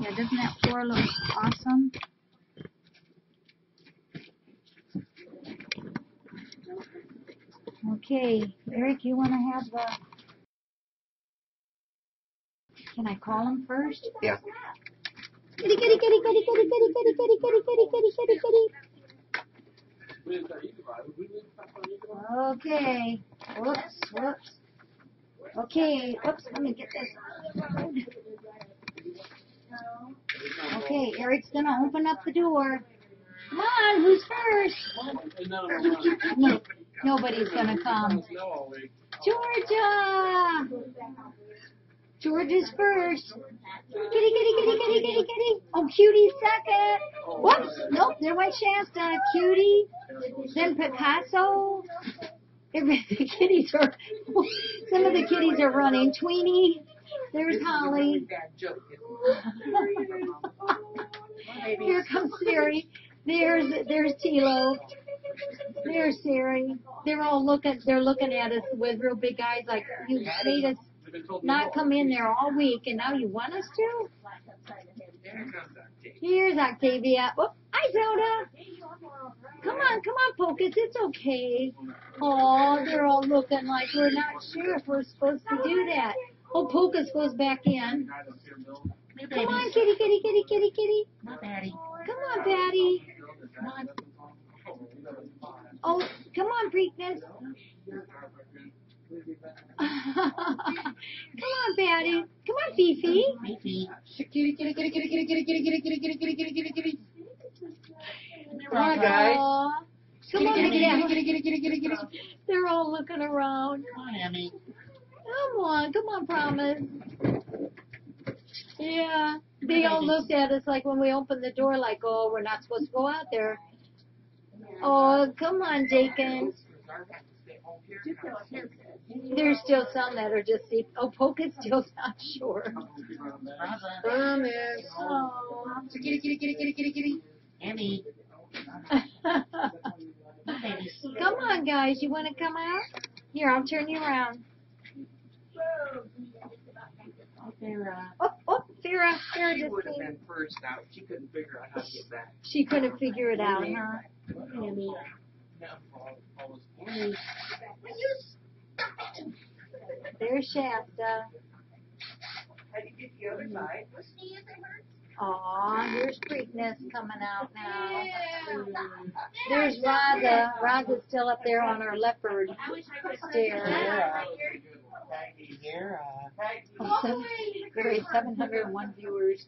Yeah, doesn't that floor look awesome? Okay, Eric, you want to have the. Can I call him first? Yeah. Kitty, kitty, kitty, kitty, kitty, kitty, kitty, kitty, kitty, kitty, kitty, kitty, kitty. Okay. Whoops, whoops. Okay, whoops, let me get this on the road. Okay, Eric's gonna open up the door. Come on, who's first? No, nobody's gonna come. Georgia! Georgia's first. Kitty, kitty, kitty, kitty, kitty, kitty. Oh, Cutie's second. Whoops, nope, there went Shasta. Cutie, then Picasso. The kitties are, some of the kitties are running. Tweenie, there's Holly. Here comes Siri. There's there's Tilo. There's Siri. They're all looking. They're looking at us with real big eyes, like you made us not come in there all week, and now you want us to. Here's Octavia. Oh, hi Zelda. Come on, come on, Pocus. It's okay. Oh, they're all looking like we're not sure if we're supposed to do that. Oh, Pocus goes back in. Come on, kitty, kitty, kitty, kitty, kitty. Come on, Patty. Oh, come on, Preakness. come on, Patty. Come on, Fifi. Kitty, kitty, kitty, kitty, kitty, kitty, kitty, kitty, kitty, kitty, kitty, kitty, kitty, kitty. Aw. Come on, Kitty, kitty, kitty, kitty, kitty, kitty, kitty, kitty. They're all looking around. Come on, Emmy. Come on, come on, Promise. Yeah, they all looked at us like when we opened the door, like, oh, we're not supposed to go out there. Oh, come on, Dakin. There's still some that are just, see- oh, Pocus still's not sure. Promise. Oh. Kitty, kitty, kitty, kitty, kitty, kitty. Emmy. come on, guys, you want to come out? Here, I'll turn you around. Sarah. Oh, oh, Farrah, Farrah She just would have came. been first out. She couldn't figure out how to get back. She couldn't figure it out, huh? Emmy. Emmy. There's Shasta. How do you get the other hmm. side? Aw, here's Preakness coming out now. There's Raza. Raza's still up there on her leopard stair. Sarah. Sarah. Oh, seven- Great, 701 viewers.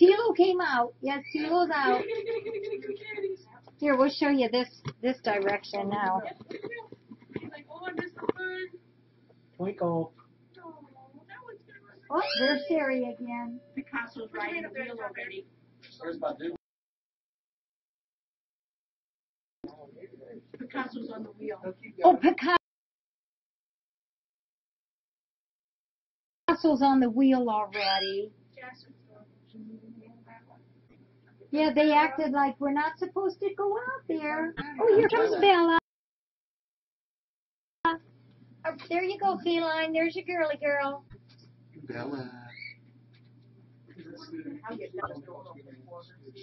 Tilo came out. Yes, Tilo's out. Here, we'll show you this this direction now. Oh, Twinkle. Oh, oh there's Sherry again. Picasso's riding the wheel already. Picasso's on the wheel. Oh, Picasso's on the wheel already. Yeah, they acted like we're not supposed to go out there. Oh, here comes Bella. Oh, there you go, feline. There's your girly girl. Bella.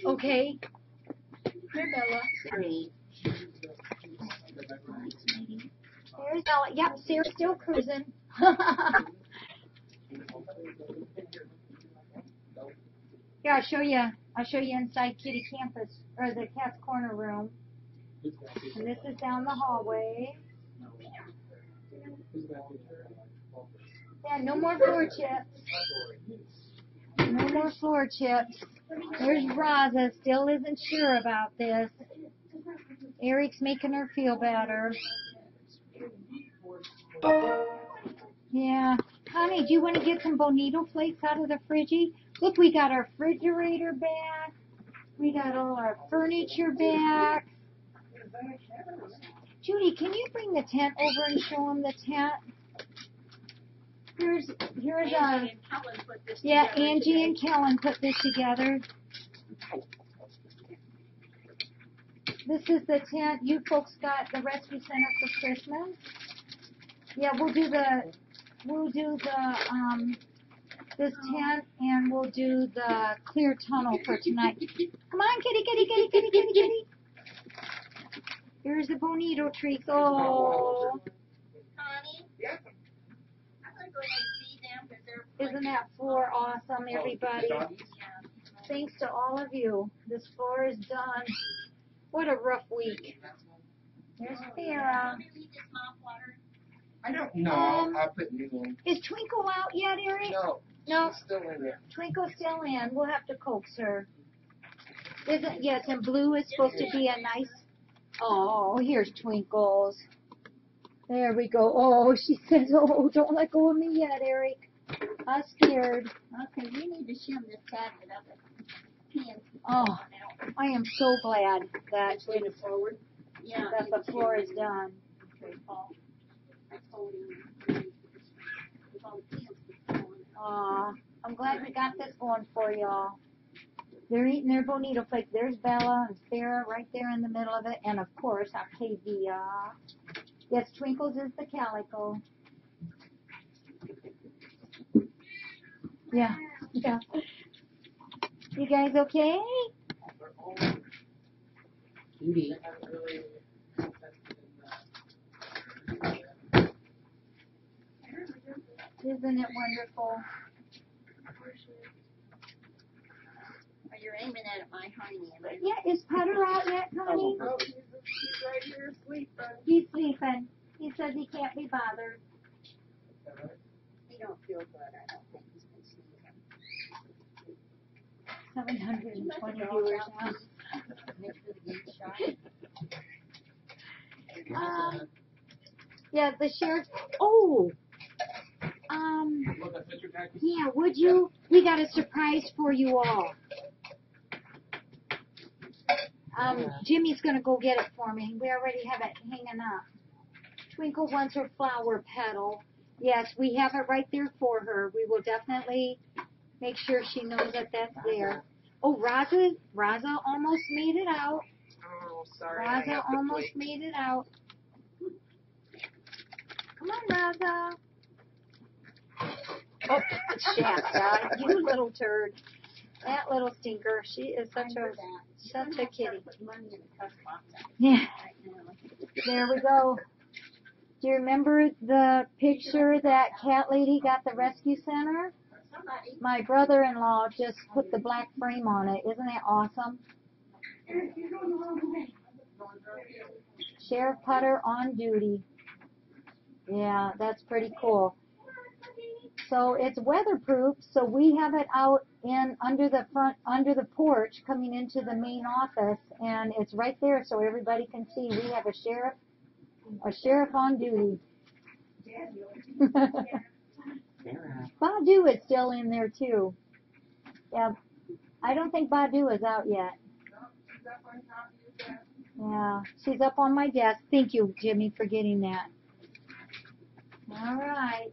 Okay. Here, Bella. There's Bella. Yep, Sarah's still cruising. Here, I'll show you. I'll show you inside Kitty Campus or the Cat's Corner room. And this is down the hallway. Yeah, no more floor chips. No more floor chips. There's Raza, still isn't sure about this. Eric's making her feel better. Yeah. Honey, do you want to get some bonito flakes out of the friggy? Look, we got our refrigerator back. We got all our furniture back. Judy, can you bring the tent over and show them the tent? Here's here's uh Angie and Helen put this yeah, Angie today. and Kellen put this together. This is the tent you folks got the rescue center for Christmas. Yeah, we'll do the we'll do the um this tent and we'll do the clear tunnel for tonight. Come on, kitty, kitty, kitty, kitty, kitty, kitty. Here's the bonito tree. Oh, isn't that floor awesome, everybody? Thanks to all of you. This floor is done. What a rough week. There's Farah. I don't know. Um, I'll put new one. Is Twinkle out yet, Eric? No. No. She's still in there. Twinkle's still in. We'll have to coax her. Isn't yes, and blue is supposed to be a nice. Oh, here's Twinkles. There we go. Oh, she says, "Oh, don't let go of me yet, Eric. I'm scared." Okay, we need to shim this cabinet up at. Oh, I am so glad that Way to forward. Yeah. that the floor is done. Okay, Aw, I'm glad we got this going for y'all. They're eating their bonito flakes. There's Bella and Sarah right there in the middle of it, and of course Octavia. Uh, yes, Twinkles is the calico. Yeah, yeah. You guys okay? Cutie. Isn't it wonderful? Or you're aiming at my honey, Yeah, is Putter out yet, honey? Oh, he's, he's right here asleep, but He's sleeping. He says he can't be bothered. He don't feel good, I don't think he's been sleeping. Seven hundred and twenty viewers now. Make sure the gate's shut. Um, yeah, the sheriff, oh, um, Look, I put your back. yeah, would you, we got a surprise for you all. Um, Jimmy's gonna go get it for me, we already have it hanging up. Twinkle wants her flower petal, yes, we have it right there for her, we will definitely make sure she knows that that's there. Oh, Raza, Raza almost made it out. Oh, sorry. Raza almost wait. made it out. Come on, Raza. Oh, Shasta, you little turd. That little stinker. She is such a such a kitty. Yeah. There we go. Do you remember the picture that cat lady got the rescue center? My brother-in-law just put the black frame on it. Isn't that awesome? Sheriff Putter on duty. Yeah, that's pretty cool. So it's weatherproof, so we have it out in under the front under the porch coming into the main office and it's right there so everybody can see we have a sheriff a sheriff on duty. Badu is still in there too. Yeah. I don't think Badu is out yet. Yeah, she's up on my desk. Thank you, Jimmy, for getting that. All right.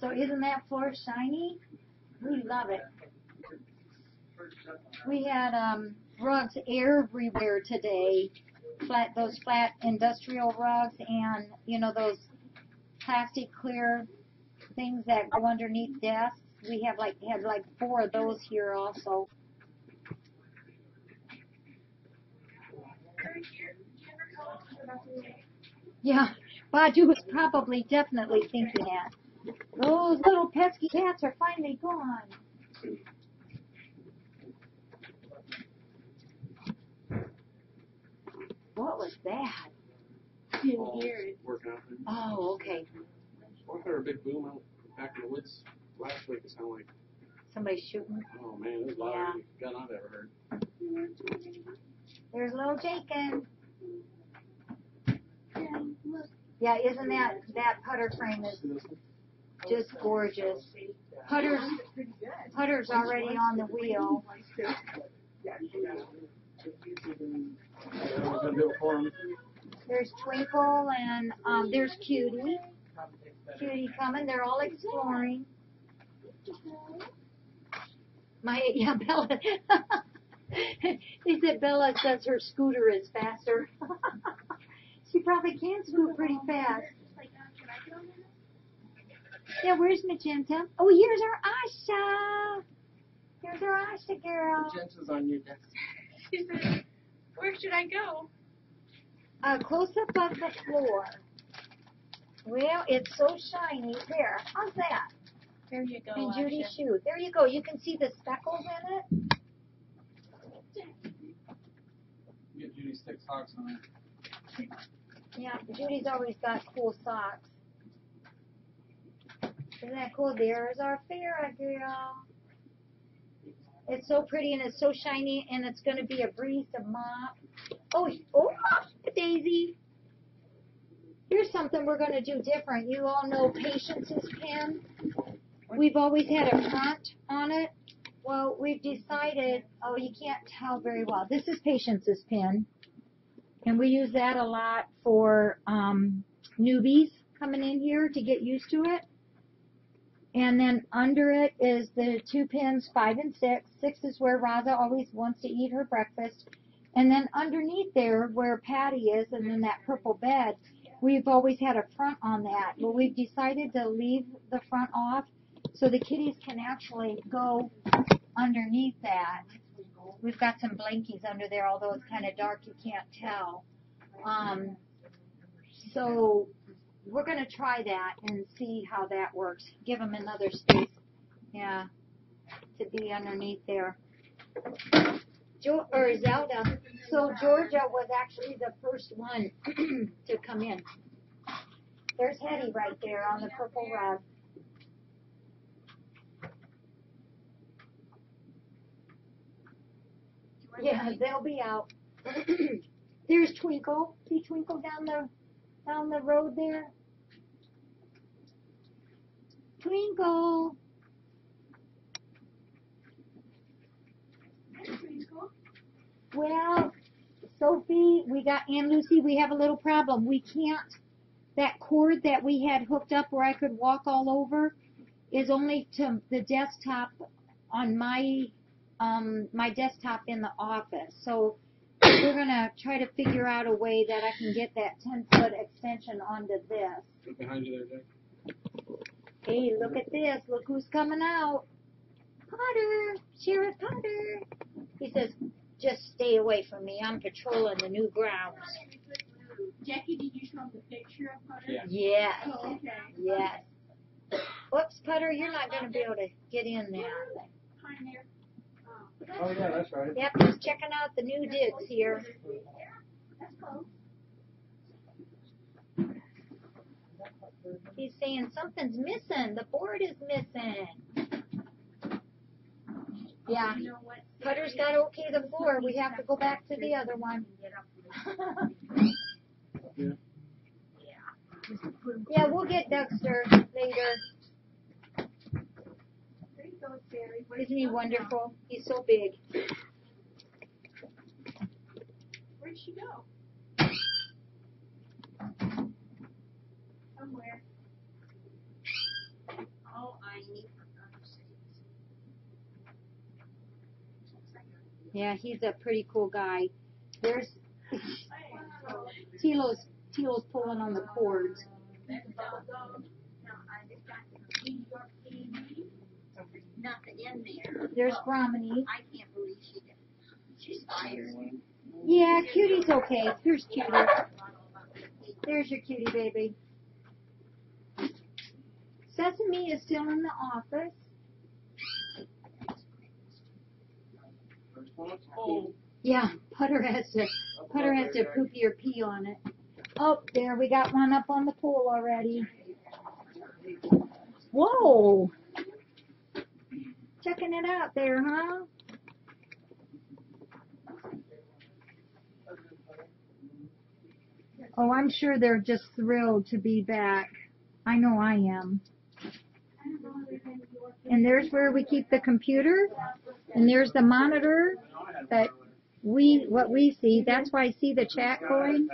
So isn't that floor shiny? We love it. We had um, rugs everywhere today. Flat those flat industrial rugs and you know those plastic clear things that go underneath desks. We have like had like four of those here also. Yeah, Badu was probably definitely thinking that. Those little pesky cats are finally gone. What was that? didn't hear it. Working out there. Oh, okay. I heard a big boom out back in the woods last week. It sounded like, somebody shooting. oh man, it was louder Yeah. than gun I've ever heard. There's little Jacob. Yeah, isn't that that putter frame is just gorgeous. Putter's Putter's already on the wheel. There's Twinkle and um, there's Cutie. Cutie coming. They're all exploring. My yeah, Bella. they said Bella says her scooter is faster. she probably can scoot pretty fast. Yeah, where's Magenta? Oh, here's our Asha. Here's our Asha girl. Magenta's on your desk. She said, where should I go? Uh, close up of the floor. Well, it's so shiny. There, how's that? There you go. And Judy's Asha. shoe. There you go. You can see the speckles in it. Get Judy's stick socks on it. Yeah, Judy's always got cool socks. Isn't that cool? There's our Farrah girl. It's so pretty and it's so shiny and it's gonna be a breeze to mop. Oh, oh, Daisy. Here's something we're gonna do different. You all know Patience's pen. We've always had a front on it. Well, we've decided, oh, you can't tell very well. This is Patience's pen. And we use that a lot for um, newbies coming in here to get used to it. And then under it is the two pins, five and six. Six is where Raza always wants to eat her breakfast. And then underneath there, where Patty is, and then that purple bed, we've always had a front on that. But we've decided to leave the front off so the kitties can actually go underneath that. We've got some blankies under there, although it's kind of dark, you can't tell. Um, so we're going to try that and see how that works. Give them another space, yeah, to be underneath there. Jo- or Zelda. So Georgia was actually the first one to come in. There's Hetty right there on the purple rug. Yeah, they'll be out. There's Twinkle. See Twinkle down the down the road there? Twinkle. Well, Sophie, we got Aunt Lucy, we have a little problem. We can't that cord that we had hooked up where I could walk all over is only to the desktop on my um my desktop in the office. So we're gonna try to figure out a way that I can get that ten foot extension onto this. Look behind you there, Jack. Hey, look at this. Look who's coming out. Putter. Sheriff Putter. He says, just stay away from me. I'm patrolling the new grounds. Jackie, did you show him the picture of Hunter? Yeah. Yes. Oh, okay. Yes. Whoops, Putter, you're not gonna be able to get in there. There. Oh, yeah, that's right. Yep, just checking out the new digs here. That's close. He's saying something's missing. The board is missing. Yeah, Putter's got to okay the floor. We have to go back to the other one. Yeah. Yeah, we'll get Dexter later. Isn't he wonderful? He's so big. Where'd she go? Somewhere. I need for God's sakes. Yeah, he's a pretty cool guy. There's Tilo's Tilo's pulling on the cords. That's doggone. Now, I just got New York TV. Nothing in there. There's Oh, I can't believe she did. She's fired. Yeah, Cutie's okay. Here's Cutie. There's your cutie baby. Sesame is still in the office. Full. Yeah, Putter has to Putter has to poopy or pee on it. Oh, there we got one up on the pool already. Whoa! Checking it out there, huh? Oh, I'm sure they're just thrilled to be back. I know I am. And there's where we keep the computer, and there's the monitor that we, what we see. That's why I see the chat going.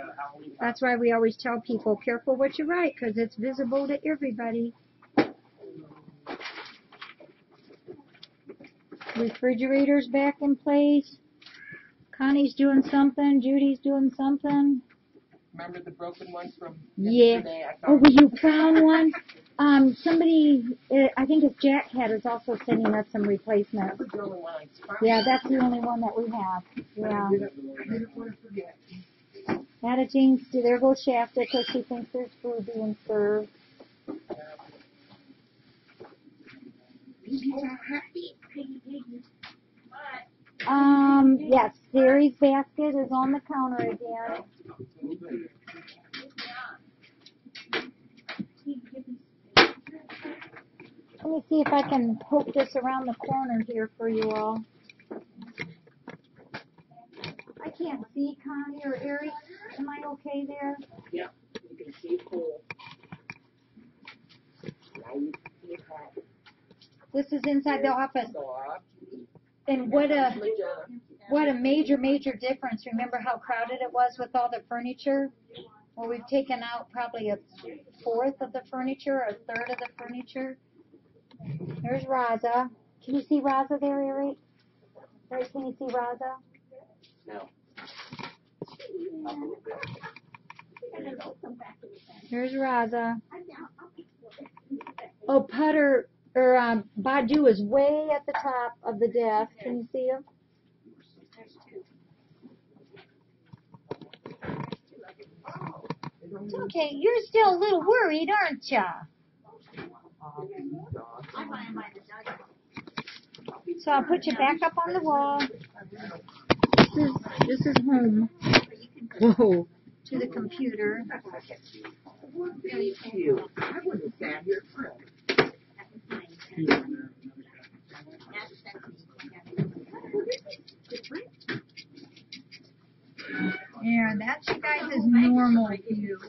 That's why we always tell people, careful what you write, because it's visible to everybody. Refrigerator's back in place. Connie's doing something. Judy's doing something. Remember the broken one from Yeah. yesterday? I Oh, found you found one? Um, somebody, uh, I think it's Jack Cat is also sending us some replacements. That's the only one I found. Yeah, that's the only one that we have. Yeah. I didn't want to forget. Atta Jean, there goes Shasta because she thinks there's food being served. Babies are happy. Um, yes, Gary's basket is on the counter again. Let me see if I can poke this around the corner here for you all. I can't see Connie or Eric. Am I okay there? You can see a. Now you can see a hat. This is inside the office. Dog. And what a, uh, what a major, major difference. Remember how crowded it was with all the furniture? Well, we've taken out probably a fourth of the furniture, or a third of the furniture. There's Raza. Can you see Raza there, Eric? Eric, can you see Raza? No. There's Raza. Oh, Putter, or um, Badu is way at the top of the desk. Can you see him? Okay, you're still a little worried, aren't ya? I'm buying by the dozen. So I'll put you back up on the wall. This is this is home. Whoa. To the computer. Cute. Yeah, that's you guys' normal view.